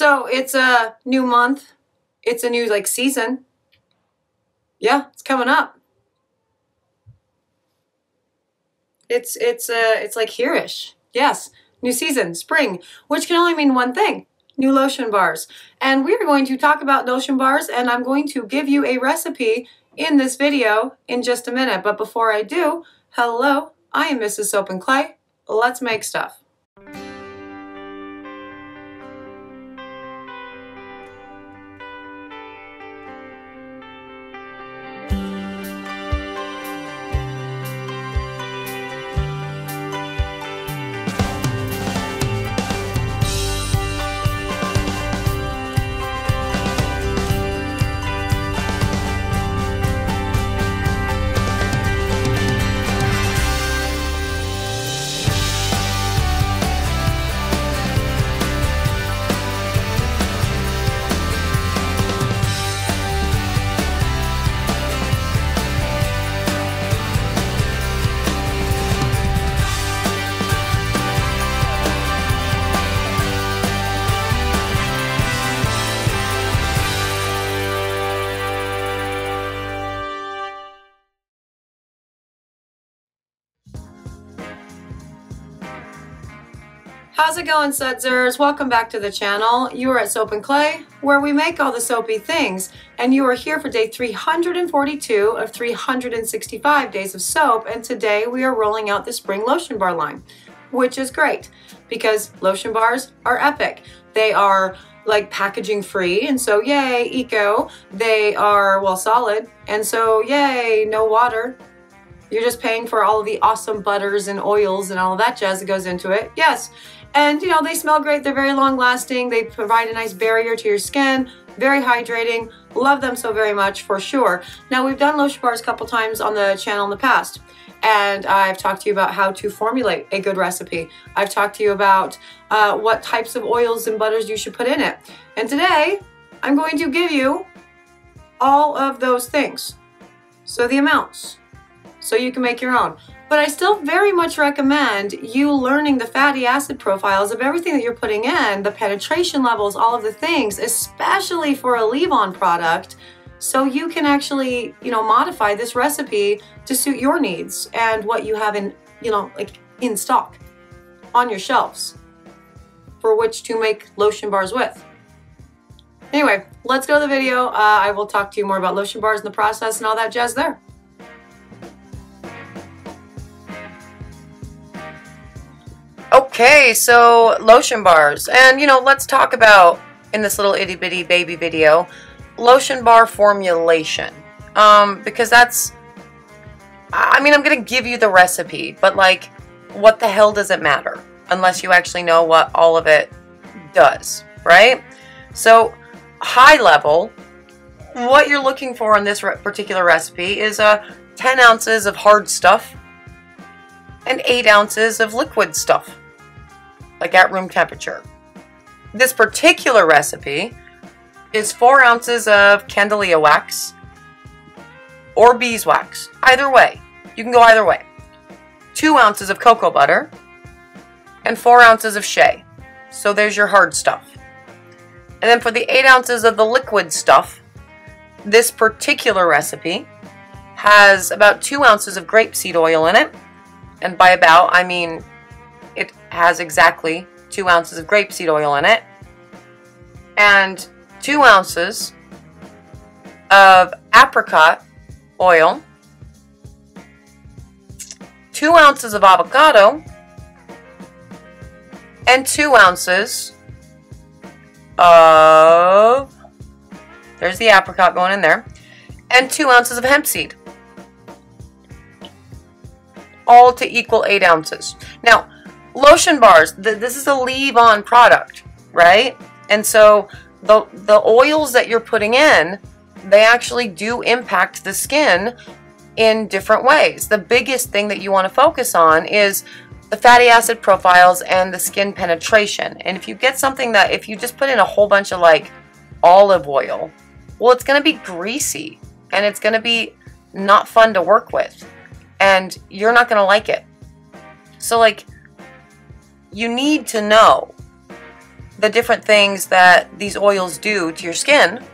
So it's a new month. It's a new like season. Yeah, it's coming up. It's it's uh it's like here-ish. Yes, new season, spring, which can only mean one thing. New lotion bars. And we're going to talk about lotion bars and I'm going to give you a recipe in this video in just a minute. But before I do, hello, I am Mrs. Soap and Clay. Let's make stuff. How's it going, Sudzers? Welcome back to the channel. You are at Soap and Clay, where we make all the soapy things, and you are here for day 342 of 365 days of soap, and today we are rolling out the spring lotion bar line, which is great because lotion bars are epic. They are like packaging free, and so yay, eco. They are, well, solid, and so yay, no water. You're just paying for all of the awesome butters and oils and all of that jazz that goes into it. Yes, and you know, they smell great, they're very long lasting, they provide a nice barrier to your skin, very hydrating. Love them so very much for sure. Now we've done lotion bars a couple times on the channel in the past and I've talked to you about how to formulate a good recipe. I've talked to you about uh, what types of oils and butters you should put in it. And today I'm going to give you all of those things. So the amounts, so you can make your own. But I still very much recommend you learning the fatty acid profiles of everything that you're putting in, the penetration levels, all of the things, especially for a leave-on product, so you can actually, you know, modify this recipe to suit your needs and what you have in, you know, like in stock on your shelves for which to make lotion bars with. Anyway, let's go to the video. Uh, I will talk to you more about lotion bars and the process and all that jazz there. Okay, so lotion bars. And, you know, let's talk about, in this little itty bitty baby video, lotion bar formulation. Um, because that's, I mean, I'm going to give you the recipe, but like, what the hell does it matter? Unless you actually know what all of it does, right? So, high level, what you're looking for in this re particular recipe is uh, 10 ounces of hard stuff and 8 ounces of liquid stuff like at room temperature. This particular recipe is 4 ounces of candelilla wax or beeswax. Either way. You can go either way. 2 ounces of cocoa butter and 4 ounces of shea. So there's your hard stuff. And then for the 8 ounces of the liquid stuff, this particular recipe has about 2 ounces of grapeseed oil in it. And by about, I mean has exactly two ounces of grapeseed oil in it and two ounces of apricot oil, two ounces of avocado, and two ounces of, there's the apricot going in there, and two ounces of hemp seed. All to equal eight ounces. Now, lotion bars, this is a leave-on product, right? And so the, the oils that you're putting in, they actually do impact the skin in different ways. The biggest thing that you want to focus on is the fatty acid profiles and the skin penetration. And if you get something that, if you just put in a whole bunch of like olive oil, well, it's going to be greasy and it's going to be not fun to work with and you're not going to like it. So like you need to know the different things that these oils do to your skin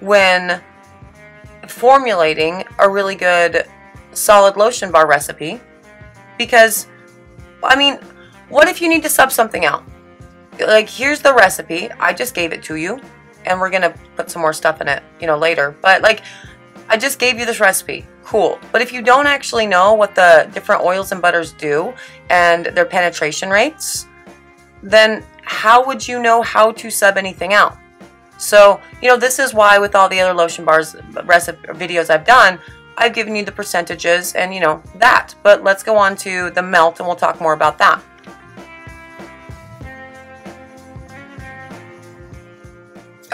when formulating a really good solid lotion bar recipe. Because I mean what if you need to sub something out? Like here's the recipe. I just gave it to you and we're gonna put some more stuff in it you know later. But like I just gave you this recipe cool but if you don't actually know what the different oils and butters do and their penetration rates then how would you know how to sub anything out so, you know, this is why with all the other lotion bars recipe videos I've done, I've given you the percentages and, you know, that. But let's go on to the melt and we'll talk more about that.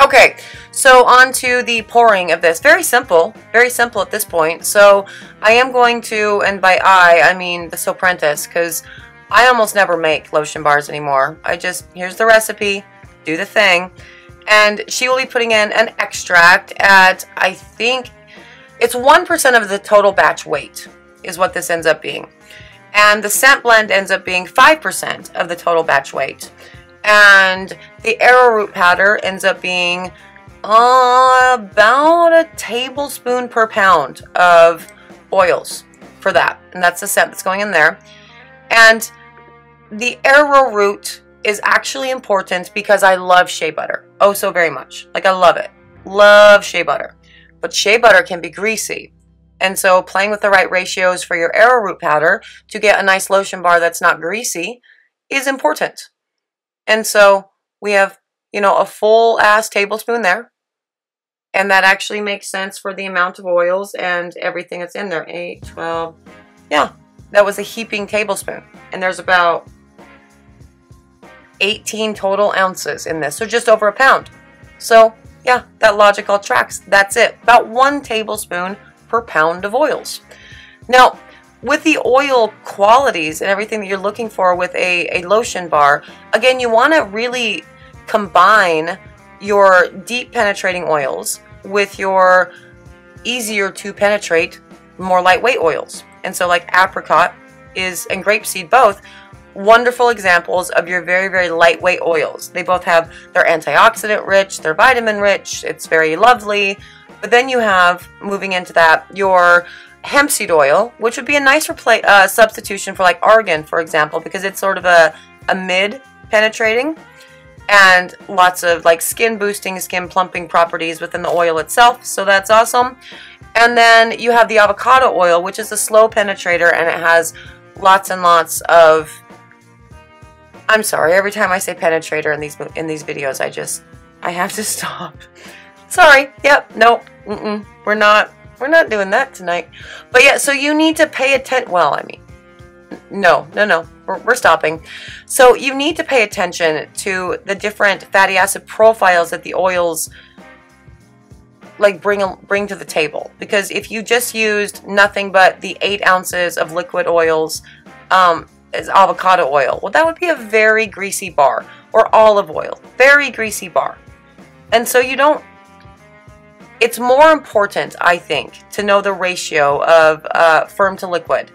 Okay, so on to the pouring of this. Very simple, very simple at this point. So I am going to, and by I, I mean the Soapprentice, because I almost never make lotion bars anymore. I just, here's the recipe, do the thing and she will be putting in an extract at I think it's 1% of the total batch weight is what this ends up being and the scent blend ends up being 5% of the total batch weight and the arrowroot powder ends up being uh, about a tablespoon per pound of oils for that and that's the scent that's going in there and the arrowroot is actually important because I love shea butter. Oh, so very much. Like, I love it. Love shea butter. But shea butter can be greasy. And so playing with the right ratios for your arrowroot powder to get a nice lotion bar that's not greasy is important. And so we have, you know, a full ass tablespoon there. And that actually makes sense for the amount of oils and everything that's in there. 8, 12. Yeah, that was a heaping tablespoon. And there's about 18 total ounces in this, so just over a pound. So yeah, that logic all tracks. That's it. About one tablespoon per pound of oils. Now, with the oil qualities and everything that you're looking for with a, a lotion bar, again, you want to really combine your deep penetrating oils with your easier to penetrate, more lightweight oils. And so like apricot is, and grapeseed both, wonderful examples of your very, very lightweight oils. They both have, they're antioxidant rich, they're vitamin rich, it's very lovely. But then you have, moving into that, your hemp seed oil, which would be a nice uh, substitution for like argan, for example, because it's sort of a, a mid penetrating and lots of like skin boosting, skin plumping properties within the oil itself. So that's awesome. And then you have the avocado oil, which is a slow penetrator and it has lots and lots of I'm sorry. Every time I say penetrator in these in these videos, I just I have to stop. sorry. Yep. Nope. Mm -mm. We're not we're not doing that tonight. But yeah, so you need to pay attention. Well, I mean, no, no, no. We're, we're stopping. So you need to pay attention to the different fatty acid profiles that the oils like bring bring to the table because if you just used nothing but the eight ounces of liquid oils um, is avocado oil. Well, that would be a very greasy bar. Or olive oil. Very greasy bar. And so you don't... It's more important, I think, to know the ratio of uh, firm to liquid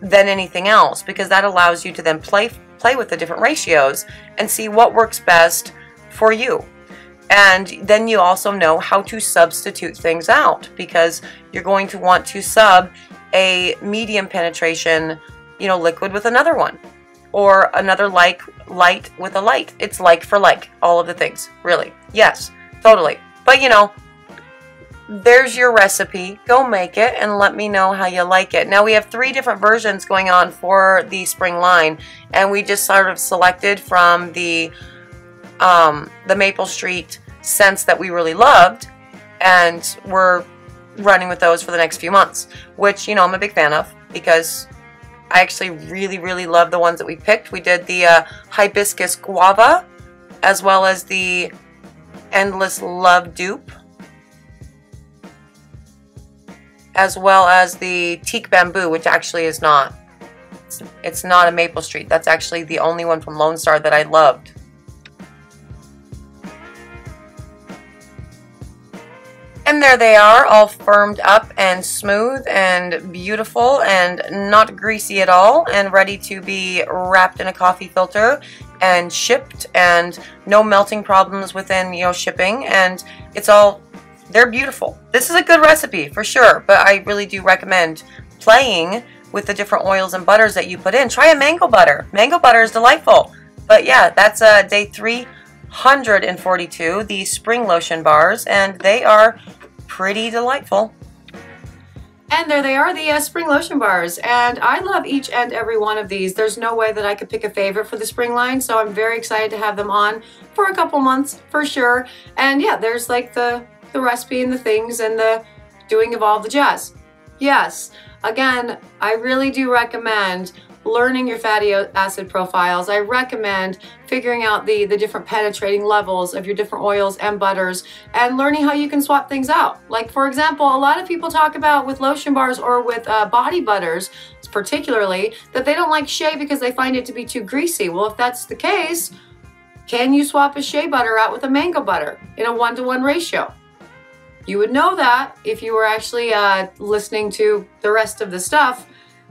than anything else because that allows you to then play play with the different ratios and see what works best for you. And then you also know how to substitute things out because you're going to want to sub a medium penetration you know, liquid with another one or another like light with a light. It's like for like, all of the things, really. Yes, totally. But you know, there's your recipe. Go make it and let me know how you like it. Now we have three different versions going on for the spring line and we just sort of selected from the um, the Maple Street scents that we really loved and we're running with those for the next few months, which, you know, I'm a big fan of because I actually really, really love the ones that we picked. We did the uh, Hibiscus Guava as well as the Endless Love Dupe as well as the Teak Bamboo, which actually is not. It's, not a Maple Street. That's actually the only one from Lone Star that I loved. And there they are, all firmed up and smooth and beautiful and not greasy at all and ready to be wrapped in a coffee filter and shipped and no melting problems within, you know, shipping and it's all they're beautiful. This is a good recipe for sure, but I really do recommend playing with the different oils and butters that you put in. Try a mango butter. Mango butter is delightful. But yeah, that's uh, day 342, the spring lotion bars, and they are pretty delightful. And there they are, the uh, spring lotion bars. And I love each and every one of these. There's no way that I could pick a favorite for the spring line, so I'm very excited to have them on for a couple months for sure. And yeah, there's like the, the recipe and the things and the doing of all the jazz. Yes, again, I really do recommend learning your fatty acid profiles. I recommend figuring out the, the different penetrating levels of your different oils and butters and learning how you can swap things out. Like for example, a lot of people talk about with lotion bars or with uh, body butters, particularly, that they don't like shea because they find it to be too greasy. Well, if that's the case, can you swap a shea butter out with a mango butter in a one-to-one -one ratio? You would know that if you were actually uh, listening to the rest of the stuff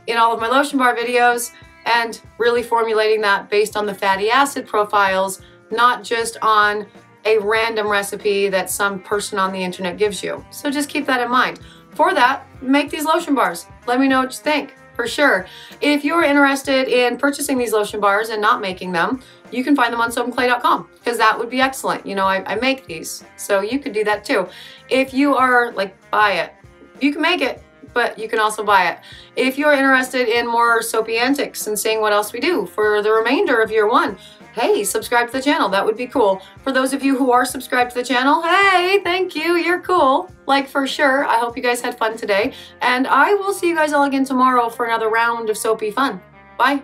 in all of my lotion bar videos and really formulating that based on the fatty acid profiles, not just on a random recipe that some person on the internet gives you. So just keep that in mind. For that, make these lotion bars. Let me know what you think, for sure. If you're interested in purchasing these lotion bars and not making them, you can find them on soapandclay.com because that would be excellent. You know, I, I make these, so you could do that too. If you are like, buy it, you can make it, but you can also buy it. If you're interested in more soapy antics and seeing what else we do for the remainder of year one, hey, subscribe to the channel. That would be cool. For those of you who are subscribed to the channel, hey, thank you. You're cool. Like for sure. I hope you guys had fun today. And I will see you guys all again tomorrow for another round of soapy fun. Bye.